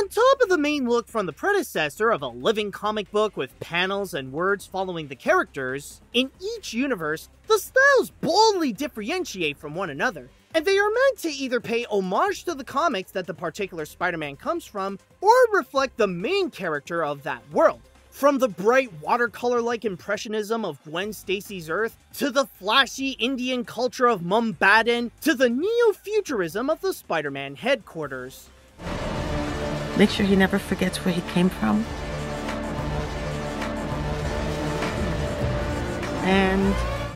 On top of the main look from the predecessor of a living comic book with panels and words following the characters, in each universe, the styles boldly differentiate from one another, and they are meant to either pay homage to the comics that the particular Spider Man comes from, or reflect the main character of that world. From the bright watercolor like impressionism of Gwen Stacy's Earth, to the flashy Indian culture of Mumbattan, to the neo futurism of the Spider Man headquarters. Make sure he never forgets where he came from. And